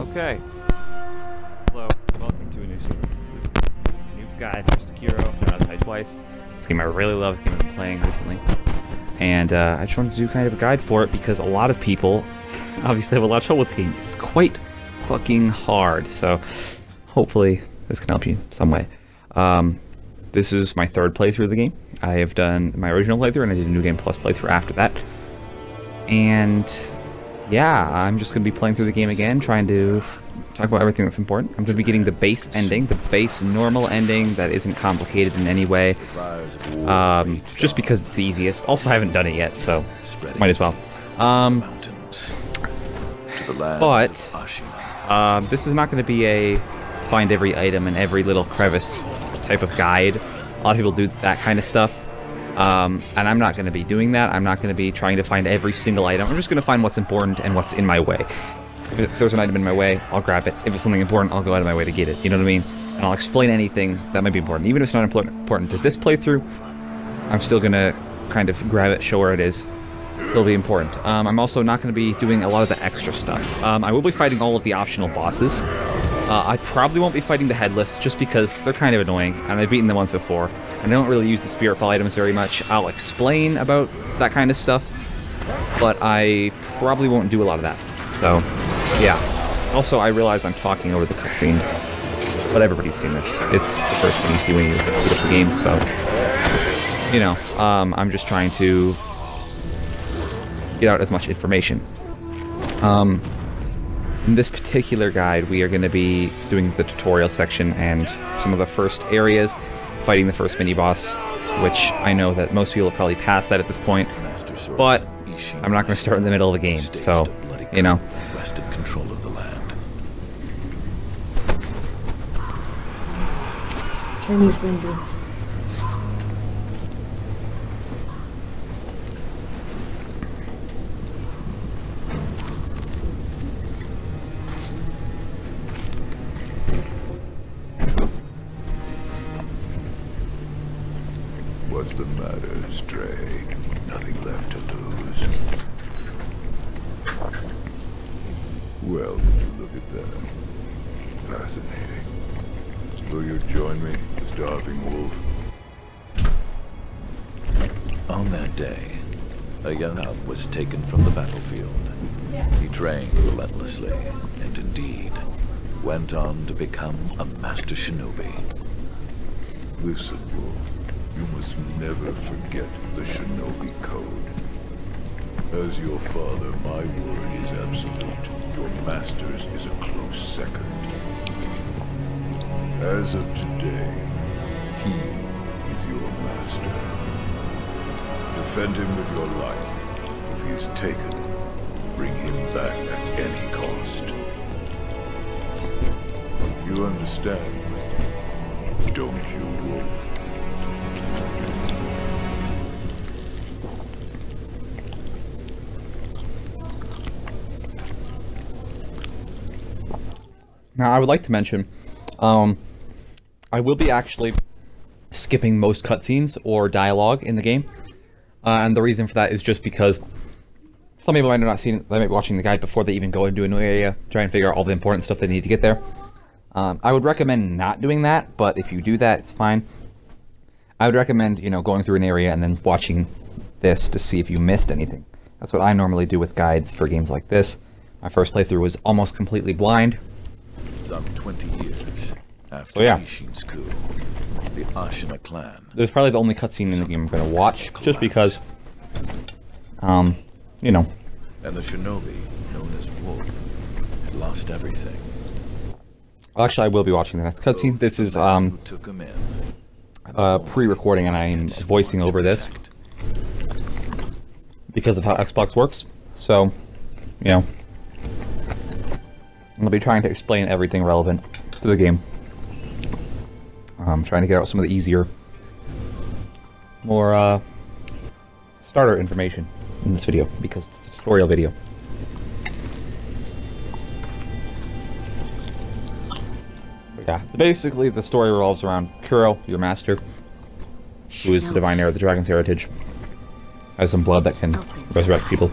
Okay. Hello, welcome to a new series. This is Noob's Guide for Sekiro. Uh, played twice. This game I really love. This game I've been playing recently. And uh, I just wanted to do kind of a guide for it because a lot of people obviously have a lot of trouble with the game. It's quite fucking hard. So hopefully this can help you some way. Um, this is my third playthrough of the game. I have done my original playthrough and I did a New Game Plus playthrough after that. And yeah, I'm just going to be playing through the game again, trying to talk about everything that's important. I'm going to be getting the base ending, the base normal ending that isn't complicated in any way, um, just because it's the easiest. Also, I haven't done it yet, so might as well. Um, but um, this is not going to be a find every item in every little crevice type of guide. A lot of people do that kind of stuff. Um, and I'm not going to be doing that. I'm not going to be trying to find every single item. I'm just going to find what's important and what's in my way. If, there's an item in my way, I'll grab it. If it's something important, I'll go out of my way to get it. You know what I mean? And I'll explain anything that might be important. Even if it's not important, important to this playthrough, I'm still going to kind of grab it, show where it is. It'll be important. Um, I'm also not going to be doing a lot of the extra stuff. Um, I will be fighting all of the optional bosses. Uh, I probably won't be fighting the Headless, just because they're kind of annoying, and I've beaten them once before, and I don't really use the Spiritfall items very much. I'll explain about that kind of stuff, but I probably won't do a lot of that. So, yeah. Also, I realize I'm talking over the cutscene, but everybody's seen this. It's the first thing you see when you boot up the game, so... You know, um, I'm just trying to get out as much information. Um, in this particular guide, we are going to be doing the tutorial section and some of the first areas, fighting the first mini-boss, which I know that most people have probably passed that at this point, but I'm not going to start in the middle of the game, so, you know. Chinese green Well, would you look at that? Fascinating. Will you join me, Starving Wolf? On that day, a young Alp was taken from the battlefield. He trained relentlessly, and indeed, went on to become a master shinobi. Listen, Wolf. You must never forget the Shinobi Code. As your father, my word is absolute. Your master's is a close second. As of today, he is your master. Defend him with your life. If he is taken, bring him back at any cost. You understand me, don't you, Wolf? Now, I would like to mention, um, I will be actually skipping most cutscenes or dialogue in the game, uh, and the reason for that is just because some people might have not seen they might be watching the guide before they even go into a new area, try and figure out all the important stuff they need to get there. Um, I would recommend not doing that, but if you do that, it's fine. I would recommend, you know, going through an area and then watching this to see if you missed anything. That's what I normally do with guides for games like this. My first playthrough was almost completely blind, Some 20 years after So, yeah. Isshin's coup, the Ashina clan There's probably the only cutscene in the game I'm going to watch, just because, um, you know, and the shinobi known as Wolf had lost everything. actually I will be watching the next cutscene. This is, um, took him in? uh, pre-recording and I'm voicing over this because of how Xbox works. So, you know, I'll be trying to explain everything relevant to the game. I'm trying to get out some of the easier, more, uh, starter information in this video because it's a tutorial video. But yeah, basically the story revolves around Kuro, your master, who is the divine heir of the dragon's heritage, has some blood that can resurrect people.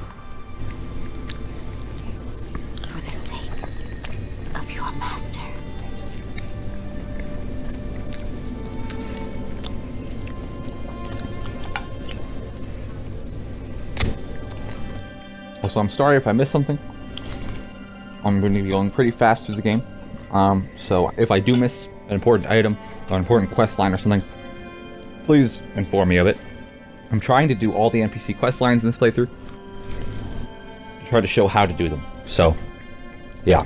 Also, I'm sorry if I missed something. I'm going to be going pretty fast through the game. Um, so if I do miss an important item or an important quest line or something, please inform me of it. I'm trying to do all the NPC quest lines in this playthrough. To try to show how to do them. So, yeah.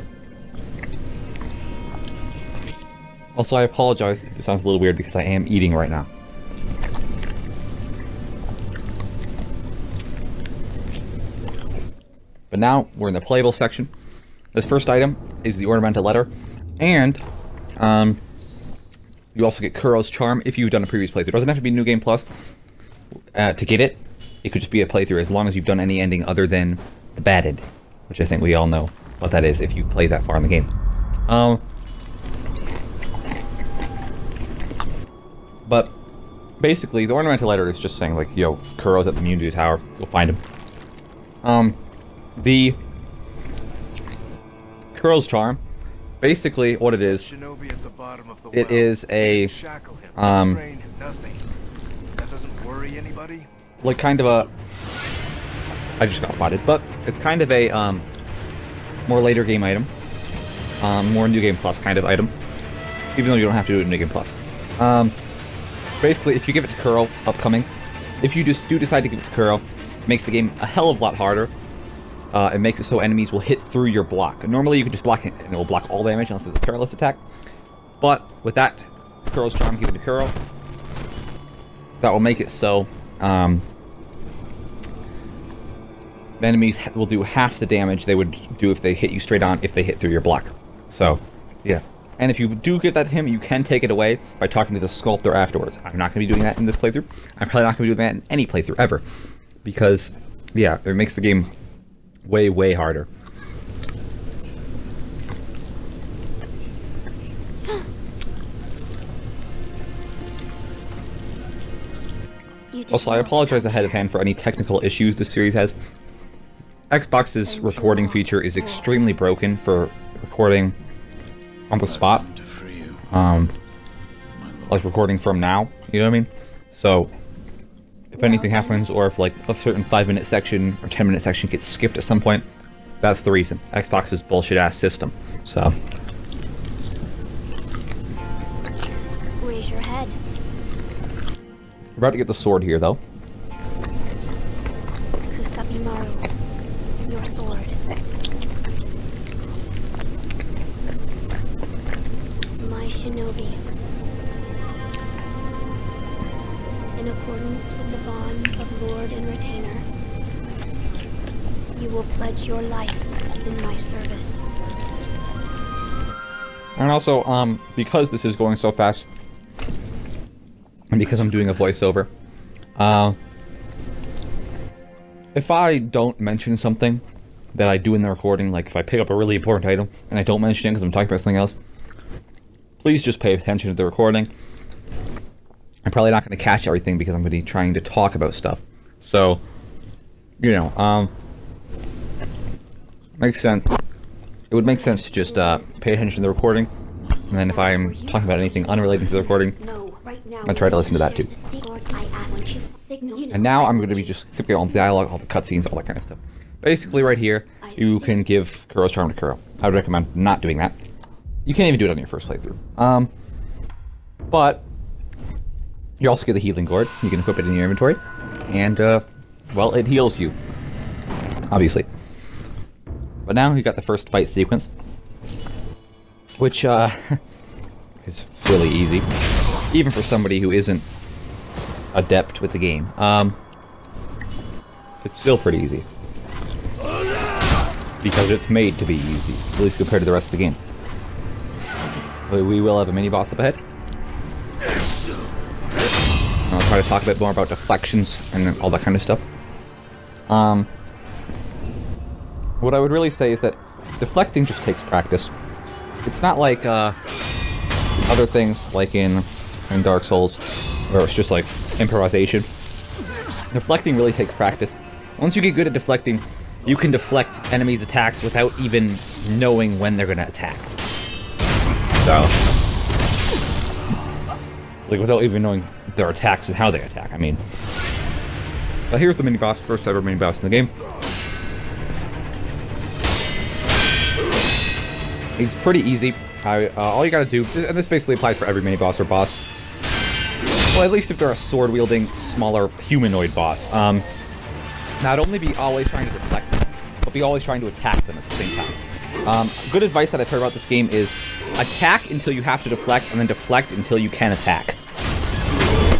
Also, I apologize if it sounds a little weird because I am eating right now. But now we're in the playable section. This first item is the ornamental letter, and um, you also get Kuro's charm if you've done a previous playthrough. It doesn't have to be New Game Plus uh, to get it. It could just be a playthrough as long as you've done any ending other than the batted, which I think we all know what that is if you've played that far in the game. Um, but basically, the ornamental letter is just saying like, yo, Kuro's at the Moon-view Tower. Go find him. Um, the Kuro's charm, basically what it is, Shinobi at the bottom of the it is a um, him, nothing. That doesn't worry anybody. like kind of a. I just got spotted, but it's kind of a um, more later game item, um, more new game plus kind of item, even though you don't have to do it in new game plus. Um, basically, if you give it to Kuro upcoming, if you just do decide to give it to it makes the game a hell of a lot harder. Uh, it makes it so enemies will hit through your block. Normally, you can just block it and it will block all damage unless it's a perilous attack. But with that, Kuro's charm given to Kuro, that will make it so um, enemies will do half the damage they would do if they hit you straight on if they hit through your block. So, yeah. And if you do give that to him, you can take it away by talking to the sculptor afterwards. I'm not going to be doing that in this playthrough. I'm probably not going to be doing that in any playthrough ever. Because, yeah, it makes the game way, way harder. Also, I apologize ahead of hand for any technical issues this series has. Xbox's recording feature is extremely broken for recording on the spot. To free you, Um, like recording from now, you know what I mean? So, if anything happens, or if like a certain five minute section or ten minute section gets skipped at some point, that's the reason. Xbox's bullshit ass system. So, Raise your head. we're about to get the sword here though. Also, um, because this is going so fast, and because I'm doing a voiceover, uh, if I don't mention something that I do in the recording, like if I pick up a really important item and I don't mention it because I'm talking about something else, please just pay attention to the recording. I'm probably not going to catch everything because I'm going to be trying to talk about stuff. So, you know, um, makes sense. It would make sense to just uh, pay attention to the recording, and then if I'm talking about anything unrelated to the recording. I try to listen to that too. And now I'm going to be just skipping all the dialogue, all the cutscenes, all that kind of stuff. Basically, right here, you can give Kuro's Charm to Kuro. I would recommend not doing that. You can't even do it on your first playthrough. Um, but you also get the healing gourd. You can equip it in your inventory, and uh, well, it heals you, obviously. But now you got the first fight sequence, which uh, is really easy, even for somebody who isn't adept with the game. Um, it's still pretty easy. Because it's made to be easy, at least compared to the rest of the game. But we will have a mini boss up ahead. I'll try to talk a bit more about deflections and all that kind of stuff. Um, what I would really say is that deflecting just takes practice. It's not like uh, other things like in in Dark Souls, where it's just like improvisation. Deflecting really takes practice. Once you get good at deflecting, you can deflect enemies' attacks without even knowing when they're gonna attack. So, like without even knowing their attacks and how they attack. I mean, but here's the mini boss, first ever mini boss in the game. It's pretty easy. Uh, all you gotta do, and this basically applies for every mini boss or boss. Well, at least if they're a sword-wielding, smaller humanoid boss. Um, not only be always trying to deflect them, but be always trying to attack them at the same time. Um, good advice that I've heard about this game is attack until you have to deflect, and then deflect until you can attack.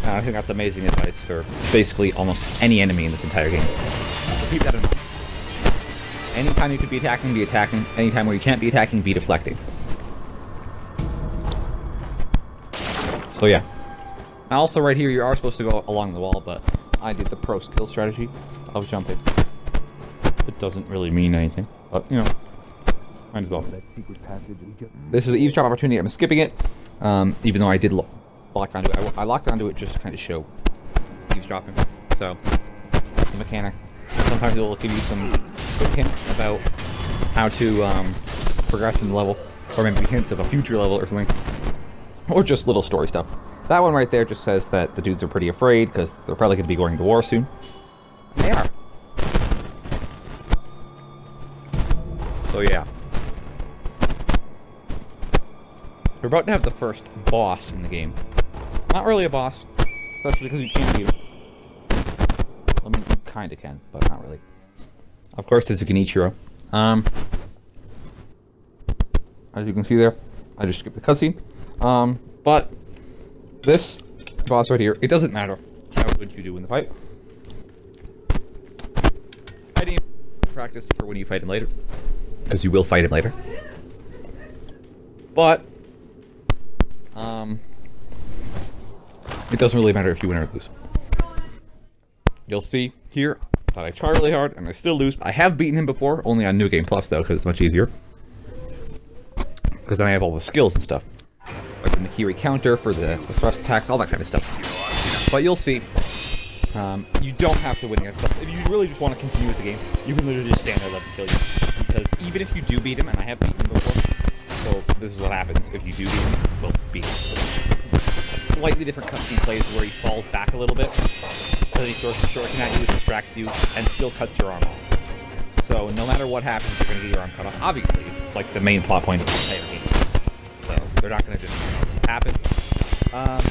Uh, I think that's amazing advice for basically almost any enemy in this entire game. Keep that in mind. Anytime you could be attacking, be attacking. Anytime where you can't be attacking, be deflecting. So yeah. Now also right here, you are supposed to go along the wall, but I did the pro skill strategy of jumping. It doesn't really mean anything, but you know, might as well. This is an eavesdrop opportunity. I'm skipping it, um, even though I did lo lock onto it. I, I locked onto it just to kind of show eavesdropping. So, a mechanic. Sometimes it'll give you some hints about how to um, progress in the level, or maybe hints of a future level or something, or just little story stuff. That one right there just says that the dudes are pretty afraid because they're probably going to be going to war soon. And they are. So yeah. We're about to have the first boss in the game. Not really a boss, especially because you can't him. I mean, you kind of can, but not really. Of course, it's a Genichiro. Um, as you can see there, I just skipped the cutscene. Um, but this boss right here, it doesn't matter how good you do in the fight. Fighting practice for when you fight him later, because you will fight him later. But um, it doesn't really matter if you win or lose. You'll see here that I try really hard and I still lose. I have beaten him before, only on New Game Plus though, because it's much easier. Because then I have all the skills and stuff. Like the Mikiri counter for the, the thrust attacks, all that kind of stuff. But you'll see. Um, you don't have to win against stuff. If you really just want to continue with the game, you can literally just stand there and let him kill you. Because even if you do beat him, and I have beaten him before, so this is what happens if you do beat him, well, beat him. A slightly different cutscene plays where he falls back a little bit, he throws the shuriken at you, distracts you, and still cuts your arm off. So no matter what happens, you're going to get your arm cut off. Obviously, it's like the main plot point of the entire game. So they're not going to just happen. Um,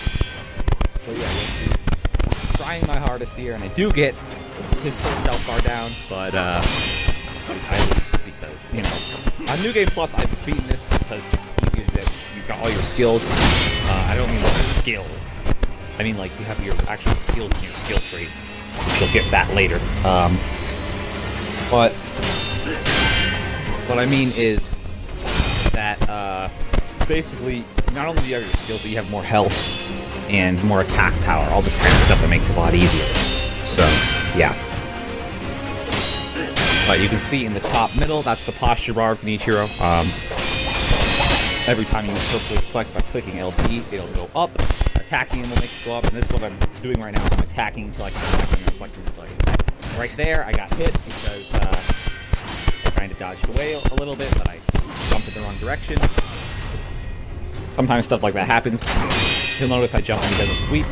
so yeah, see. trying my hardest here, and I do get his first stealth bar down, but uh, I lose because, you know, on New Game Plus, I've beaten this because it's easier that you've got all your skills. Uh, I don't mean skill. I mean like you have your actual skills in your skill tree. You'll get that later. Um, but what I mean is that uh, basically not only do you have your skills, but you have more health and more attack power. All this kind of stuff that makes it a lot easier. So yeah. But you can see in the top middle, that's the posture bar of Nichiro. Um, every time you purposely select by clicking LB, it'll go up. Attacking will make it go up, and this is what I'm doing right now. I'm attacking until I can attack him, reflecting until. Right there, I got hit because uh, I kind of dodged away a little bit, but I jumped in the wrong direction. Sometimes stuff like that happens. You'll notice I jump when he does a sweep,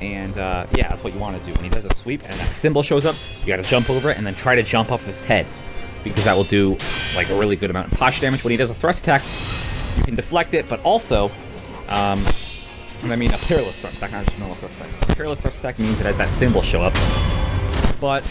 and uh, yeah, that's what you want to do. When he does a sweep and that symbol shows up, you gotta jump over it and then try to jump off his head. Because that will do like a really good amount of posture damage. When he does a thrust attack, you can deflect it, but also, um, and I mean a perilous thrust attack, not just normal attack. A perilous thrust attack means that that symbol show up. But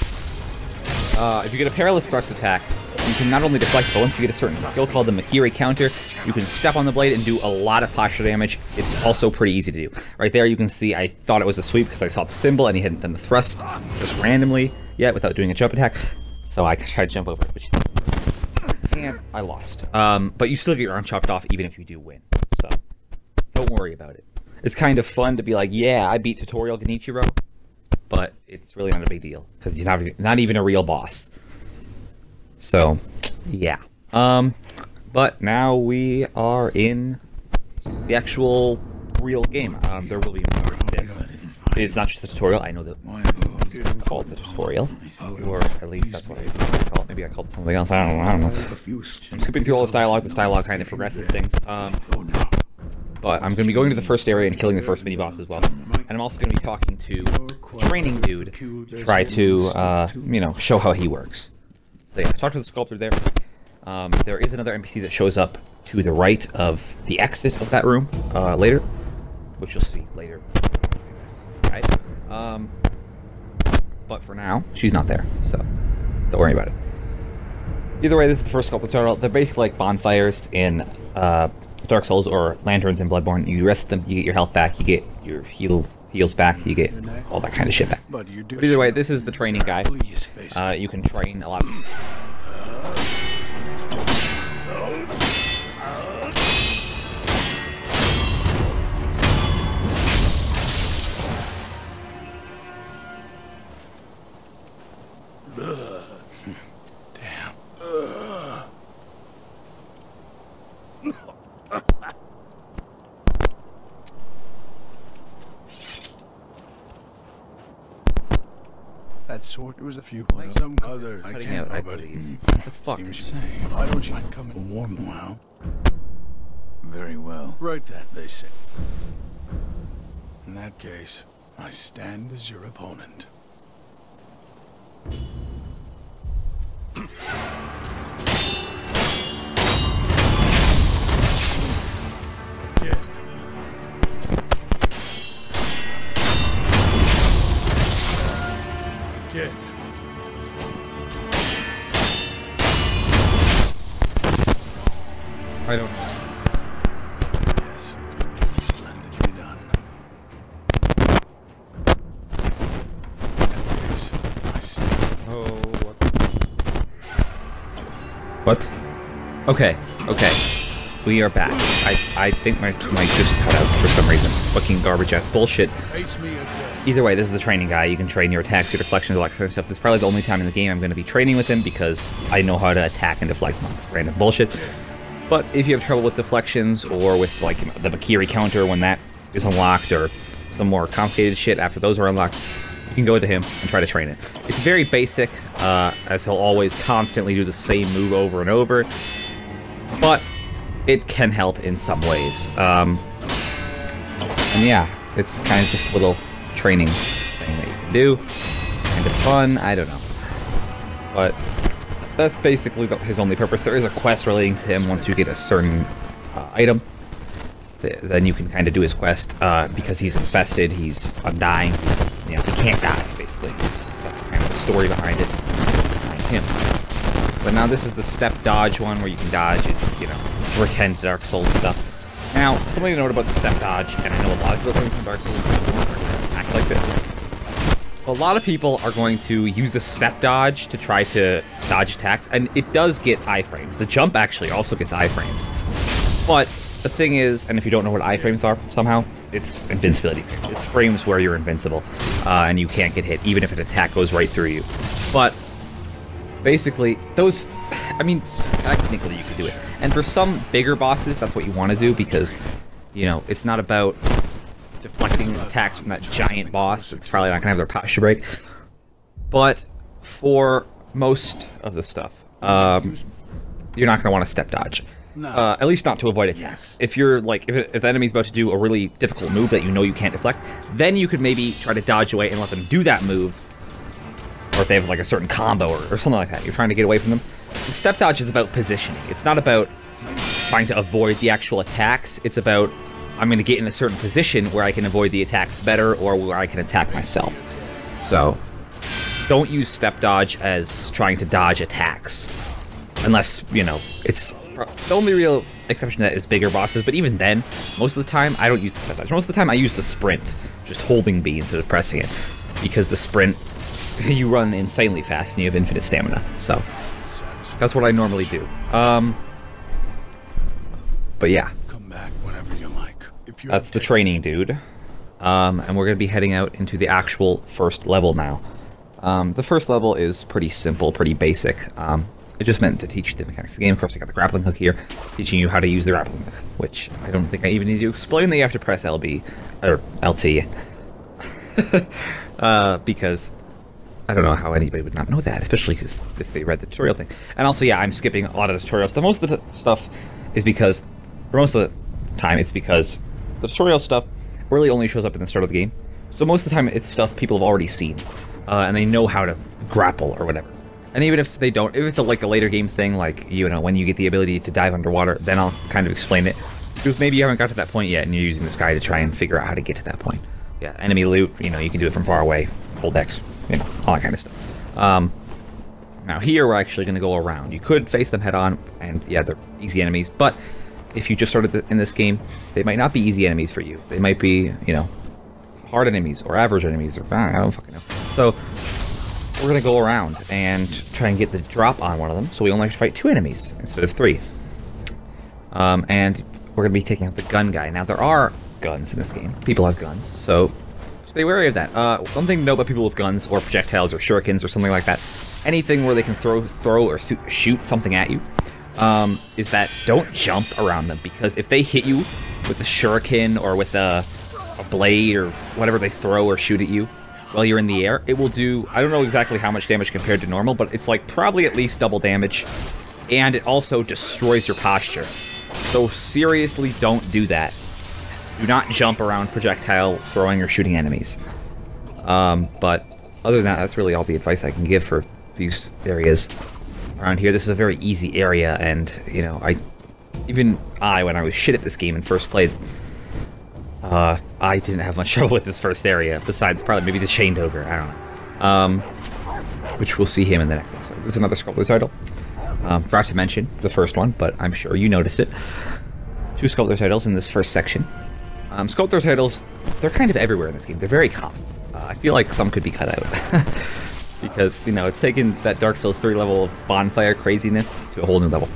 uh, if you get a perilous thrust attack, you can not only deflect, but once you get a certain skill called the Mikiri counter, you can step on the blade and do a lot of posture damage. It's also pretty easy to do. Right there, you can see I thought it was a sweep because I saw the symbol and he hadn't done the thrust just randomly yet without doing a jump attack. So I tried to jump over it, which and I lost. Um, but you still get your arm chopped off even if you do win. So don't worry about it. It's kind of fun to be like, yeah, I beat Tutorial Genichiro, but it's really not a big deal because he's not, not even a real boss. So, yeah. Um, but now we are in the actual real game. Um, there will be more of this. It's not just a tutorial. I know that it's called the tutorial, or at least that's what I call it. Maybe I called it something else. I don't know. I don't know. I'm skipping through all this dialogue. This dialogue kind of progresses things. Um, but I'm going to be going to the first area and killing the first mini boss as well. And I'm also going to be talking to training dude to try to, uh, you know, show how he works. So yeah, I talked to the sculptor there. Um, there is another NPC that shows up to the right of the exit of that room uh, later, which you'll see later. Um, but for now, she's not there, so don't worry about it. Either way, this is the first tutorial. They're basically like bonfires in uh, Dark Souls or lanterns in Bloodborne. You rest them, you get your health back, you get your heal heals back, you get all that kind of shit back. But you do But either way, this is the training guy. Uh, you can train a lot. Sort. There was a few. Some other. I can't out, I believe. What the fuck? Seems you say. Why don't you like coming warm now? Very well. Write that, they say. In that case, I stand as your opponent. Again. I don't know. Yes. Splendidly done. In that case, I stand. Oh, what? What? Okay, okay. We are back. I, I think my mic just cut out for some reason. Fucking garbage ass bullshit. Either way, this is the training guy. You can train your attacks, your deflections, all that kind of stuff. This is probably the only time in the game I'm going to be training with him because I know how to attack and deflect months. Random bullshit. But if you have trouble with deflections or with like the Mikiri counter when that is unlocked or some more complicated shit after those are unlocked, you can go to him and try to train it. It's very basic, uh, as he'll always constantly do the same move over and over, but it can help in some ways. Um, and yeah, it's kind of just a little training thing that you can do. Kind of fun, I don't know. But that's basically his only purpose. There is a quest relating to him once you get a certain uh, item. Th- Then you can kind of do his quest uh, because he's infested. He's undying. He's, you know, he can't die. Basically, that's kind of the story behind it. Behind him. But now this is the step dodge one where you can dodge. It's you know pretend Dark Souls stuff. Now something to note about the step dodge, and I know a lot of people coming from Dark Souls act like this. A lot of people are going to use the step dodge to try to dodge attacks, and it does get iframes. The jump actually also gets iframes. But the thing is, and if you don't know what iframes are somehow, it's invincibility. It's frames where you're invincible, uh, and you can't get hit, even if an attack goes right through you. But basically, those, I mean, technically you could do it. And for some bigger bosses, that's what you want to do because, you know, it's not about deflecting attacks from that giant boss. It's probably not gonna have their posture break. But for most of the stuff, um, you're not gonna want to step dodge. Uh, at least not to avoid attacks. If you're like, if, if the enemy's about to do a really difficult move that you know you can't deflect, then you could maybe try to dodge away and let them do that move. Or if they have like a certain combo or, or something like that, you're trying to get away from them. The step dodge is about positioning. It's not about trying to avoid the actual attacks. It's about I'm going to get in a certain position where I can avoid the attacks better or where I can attack myself. So, don't use step dodge as trying to dodge attacks. Unless, you know, it's the only real exception to that is bigger bosses, but even then, most of the time I don't use the step dodge. Most of the time I use the sprint, just holding B instead of pressing it. Because the sprint you run insanely fast and you have infinite stamina. So, that's what I normally do. Um but yeah, Come back whenever you like. If you that's the training dude. Um, and we're going to be heading out into the actual first level now. Um, the first level is pretty simple, pretty basic. Um, it just meant to teach you the mechanics of the game. Of course, I got the grappling hook here, teaching you how to use the grappling hook, which I don't think I even need to explain that you have to press LB, or LT. uh, because I don't know how anybody would not know that, especially 'cause if they read the tutorial thing. And also, yeah, I'm skipping a lot of the tutorial stuff. Most of the stuff is because, for most of the time, it's because the tutorial stuff really only shows up in the start of the game. So most of the time, it's stuff people have already seen, uh, and they know how to grapple or whatever. And even if they don't, if it's a, like a later game thing, like you know when you get the ability to dive underwater, then I'll kind of explain it. Because maybe you haven't got to that point yet, and you're using this guy to try and figure out how to get to that point. Yeah, enemy loot, you know, you can do it from far away, hold X, you know, all that kind of stuff. Um, now here we're actually going to go around. You could face them head on, and yeah, they're easy enemies. But if you just started in this game, they might not be easy enemies for you. They might be, you know, hard enemies or average enemies or I don't fucking know. So we're gonna go around and try and get the drop on one of them. So we only have to fight two enemies instead of three. Um, and we're gonna be taking out the gun guy. Now there are guns in this game. People have guns, so stay wary of that. Uh, one thing to know about people with guns or projectiles or shurikens or something like that, anything where they can throw, throw or shoot something at you, um, is that don't jump around them because if they hit you with a shuriken or with a, a blade or whatever they throw or shoot at you while you're in the air, it will do. I don't know exactly how much damage compared to normal, but it's like probably at least double damage, and it also destroys your posture. So seriously, don't do that. Do not jump around projectile throwing or shooting enemies. Um, but other than that, that's really all the advice I can give for these areas around here. This is a very easy area, and you know, I even I, when I was shit at this game and first played, uh, I didn't have much trouble with this first area. Besides, probably maybe the chained ogre. I don't know. Um, which we'll see him in the next episode. This is another sculptor's idol. Um, forgot to mention the first one, but I'm sure you noticed it. Two sculptor's idols in this first section. Um, sculptor's idols, they're kind of everywhere in this game. They're very common. Uh, I feel like some could be cut out. because, you know, it's taken that Dark Souls 3 level of bonfire craziness to a whole new level.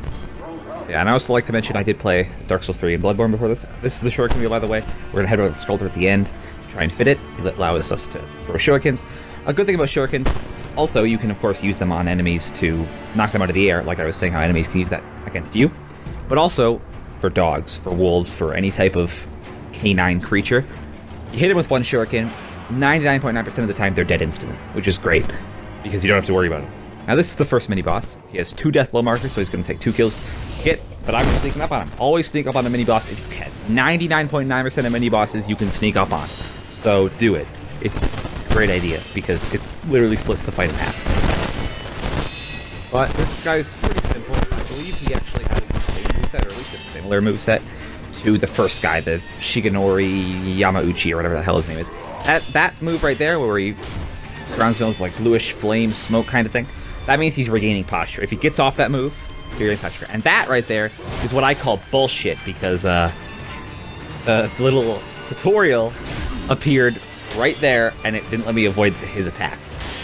Yeah, and I also like to mention I did play Dark Souls 3 and Bloodborne before this. This is the shuriken wheel, by the way. We're going to head over to the sculptor at the end to try and fit it. It allows us to throw shurikens. A good thing about shurikens, also, you can, of course, use them on enemies to knock them out of the air, like I was saying how enemies can use that against you. But also, for dogs, for wolves, for any type of canine creature, you hit them with one shuriken, 99.9% of the time they're dead instantly, which is great, because you don't have to worry about it. Now this is the first mini boss. He has two death blow markers, so he's going to take two kills hit, but I'm sneaking up on him. Always sneak up on a mini boss if you can. 99.9% of mini bosses you can sneak up on. So do it. It's a great idea, because it literally splits the fight in half. But this guy's pretty simple. I believe he actually has the same moveset, or at least a similar moveset to the first guy, the Shigenori Yamauchi, or whatever the hell his name is. That, that move right there, where he surrounds him with like bluish flame smoke kind of thing, that means he's regaining posture. If he gets off that move, you're getting posture. And that right there is what I call bullshit, because uh, the little tutorial appeared right there, and it didn't let me avoid his attack.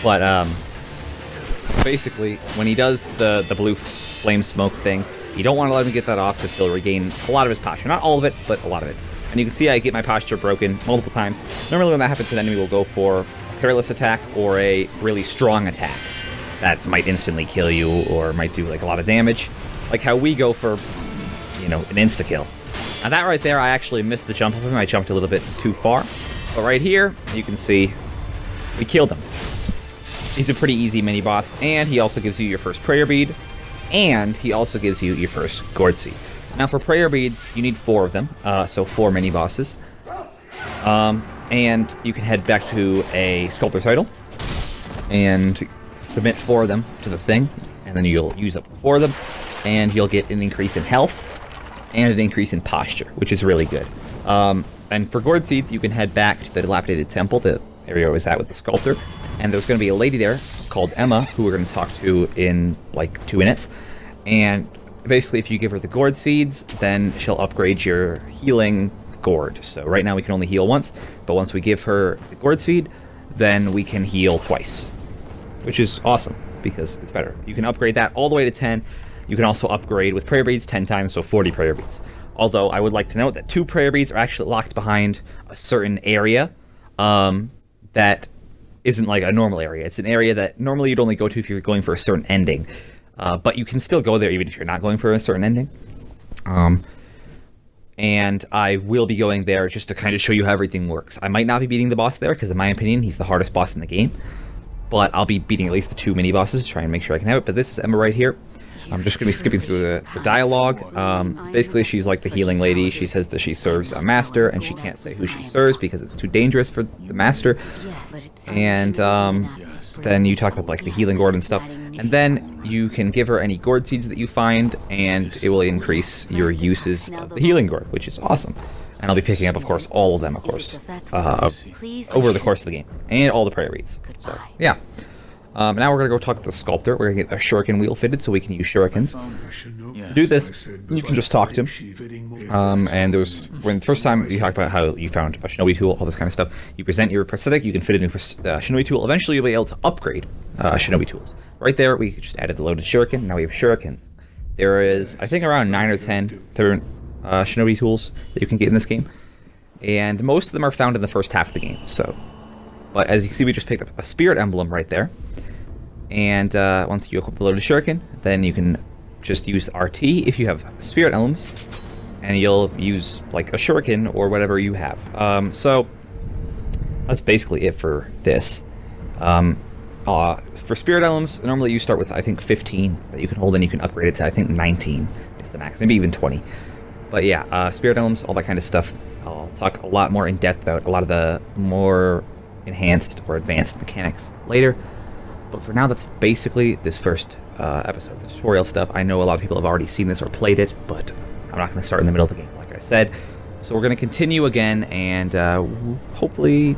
But um, basically, when he does the, the blue flame smoke thing, you don't want to let him get that off because he'll regain a lot of his posture. Not all of it, but a lot of it. And you can see I get my posture broken multiple times. Normally when that happens, an enemy will go for a careless attack or a really strong attack that might instantly kill you or might do like a lot of damage. Like how we go for, you know, an insta-kill. Now that right there, I actually missed the jump of him. I jumped a little bit too far. But right here, you can see we killed him. He's a pretty easy mini boss, and he also gives you your first prayer bead, and he also gives you your first seed. Now for prayer beads, you need four of them, uh, so four mini bosses. Um, and you can head back to a sculptor's idol and submit four of them to the thing, and then you'll use up four of them, and you'll get an increase in health and an increase in posture, which is really good. Um, and for gourd seeds, you can head back to the dilapidated temple, the area I was at with the sculptor, and there's going to be a lady there called Emma, who we're going to talk to in like two minutes. And basically, if you give her the gourd seeds, then she'll upgrade your healing gourd. So right now we can only heal once, but once we give her the gourd seed, then we can heal twice, which is awesome because it's better. You can upgrade that all the way to 10. You can also upgrade with prayer beads 10 times, so 40 prayer beads. Although I would like to note that two prayer beads are actually locked behind a certain area um, that isn't like a normal area. It's an area that normally you'd only go to if you're going for a certain ending. Uh, but you can still go there even if you're not going for a certain ending. Um, and I will be going there just to kind of show you how everything works. I might not be beating the boss there because, in my opinion, he's the hardest boss in the game. But I'll be beating at least the two mini bosses to try and make sure I can have it. But this is Emma right here. I'm just going to be skipping through the, the dialogue. Um, basically, she's like the healing lady. She says that she serves a master, and she can't say who she serves because it's too dangerous for the master. And um, then you talk about like the healing gourd and stuff. And then you can give her any gourd seeds that you find, and it will increase your uses of the healing gourd, which is awesome. And I'll be picking up, of course, all of them, of course, uh, over the course of the game, and all the prayer beads. So, yeah. Um, now we're gonna go talk to the sculptor. We're gonna get a shuriken wheel fitted so we can use shurikens. To do this, you can just talk to him. Um, and there's when the first time you talk about how you found a shinobi tool, all this kind of stuff. You present your prosthetic, you can fit a new uh, shinobi tool. Eventually, you'll be able to upgrade uh, shinobi tools. Right there, we just added the loaded shuriken. Now we have shurikens. There is, I think, around nine or ten different uh, shinobi tools that you can get in this game, and most of them are found in the first half of the game. So, but as you can see, we just picked up a spirit emblem right there. And uh, once you equip the loaded shuriken, then you can just use RT if you have spirit emblems, and you'll use like a shuriken or whatever you have. Um, so that's basically it for this. Um, uh, for spirit emblems, normally you start with I think 15 that you can hold, and you can upgrade it to I think 19 is the max, maybe even 20. But yeah, uh, spirit emblems, all that kind of stuff. I'll talk a lot more in depth about a lot of the more enhanced or advanced mechanics later. But for now, that's basically this first uh, episode, the tutorial stuff. I know a lot of people have already seen this or played it, but I'm not going to start in the middle of the game, like I said. So we're going to continue again, and uh, hopefully.